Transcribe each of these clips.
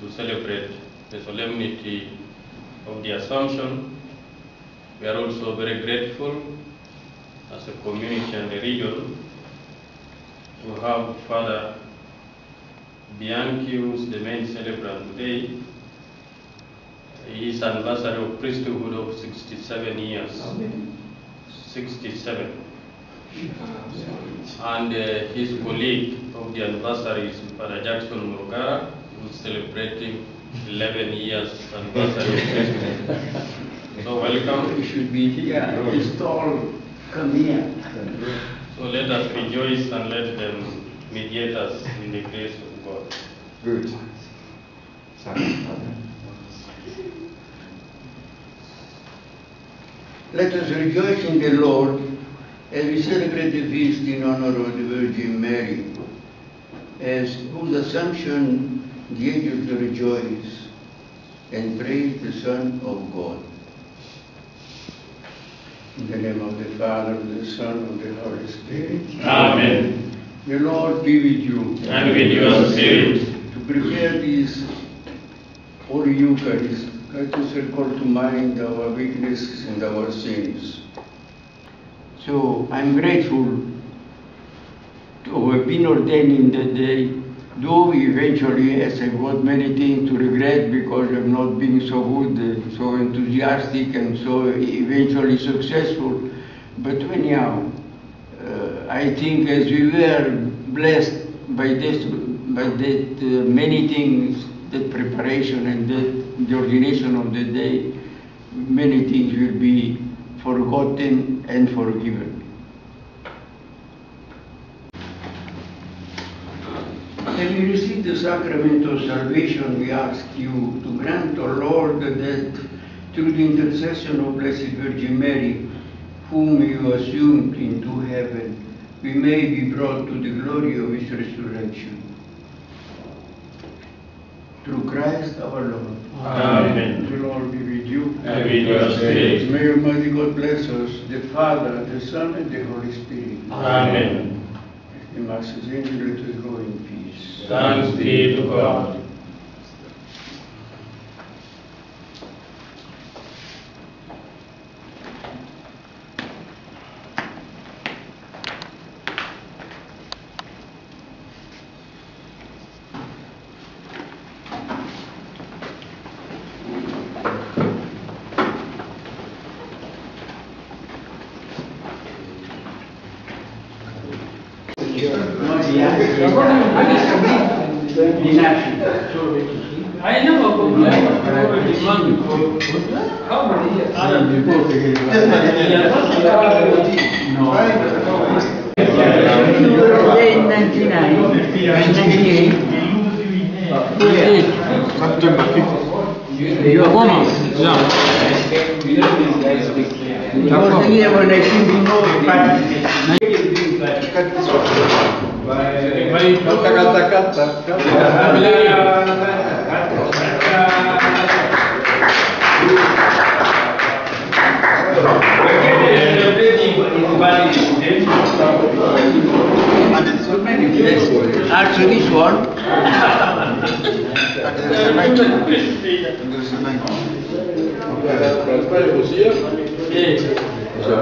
to celebrate the solemnity of the Assumption. We are also very grateful as a community and a region to have Father Bianchi, who is the main celebrant today. His anniversary of priesthood of 67 years. 67. And uh, his colleague the anniversary is Father Jackson Murugara, who is celebrating 11 years anniversary of priesthood. So welcome. You should be here. It's tall. Come here. So let us rejoice and let them mediate us in the grace of God. Good. Let us rejoice in the Lord as we celebrate the feast in honor of the Virgin Mary, as whose assumption the angels rejoice and praise the Son of God. In the name of the Father, of the Son, and the Holy Spirit. Amen. The Lord be with you. And with your spirit. To prepare this Holy Eucharist, let us recall to mind our weaknesses and our sins. So I'm grateful to have been ordained in that day, though eventually, as I've got many things to regret because of not being so good, so enthusiastic, and so eventually successful. But anyhow, uh, I think as we were blessed by this, by that uh, many things, that preparation and that the ordination of the day, many things will be forgotten and forgiven. As we receive the sacrament of salvation, we ask you to grant, O Lord, that through the intercession of Blessed Virgin Mary, whom you assumed into heaven, we may be brought to the glory of his resurrection. Through Christ our Lord. Amen. The Lord be with you. And with your spirit. May Almighty God bless us, the Father, the Son, and the Holy Spirit. Amen. Us go in peace. Thanks be to God. I never complained about the money. How many years? In 99, 98, you are born. It was the year when I came to know Actually, this one. A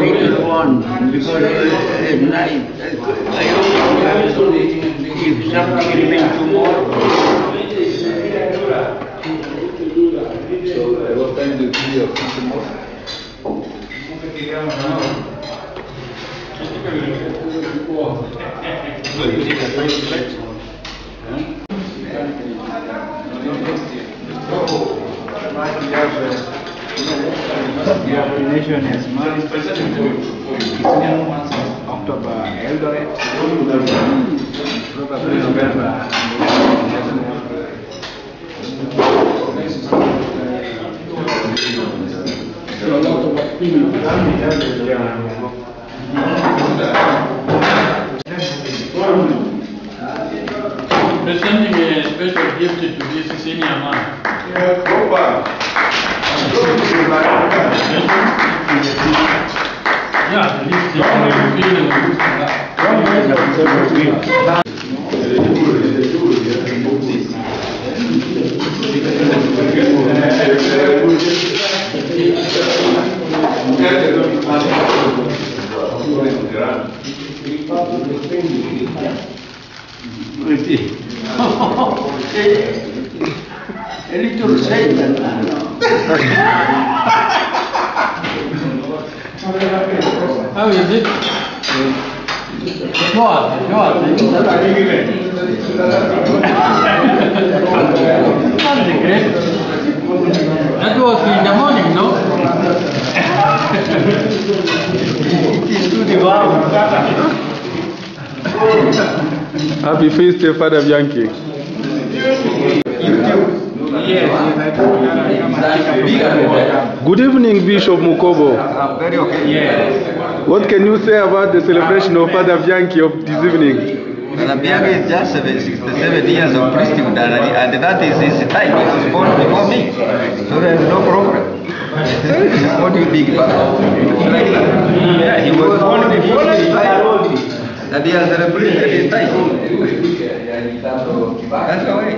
little one, because if something tomorrow, The ordination as March, October, Eldoret, probably November. Presenting special gift to this senior man. Yeah, go back. Go to the light. Thank you. Yeah, at least you can feel A little Satan. How is it? Short, short. That's great. That was in the morning, no? It is to the wow. Happy feast day, Father Bianchi. Good evening, Bishop Mukobo. I'm very okay. What can you say about the celebration of Father Bianchi of this evening? Father Bianchi is just seven- 67 years of priesthood and, that is his time. He was born before me. So there is no problem. what do you think, Father? Yeah, he was born before his time. And he has celebrated his time. That's the way.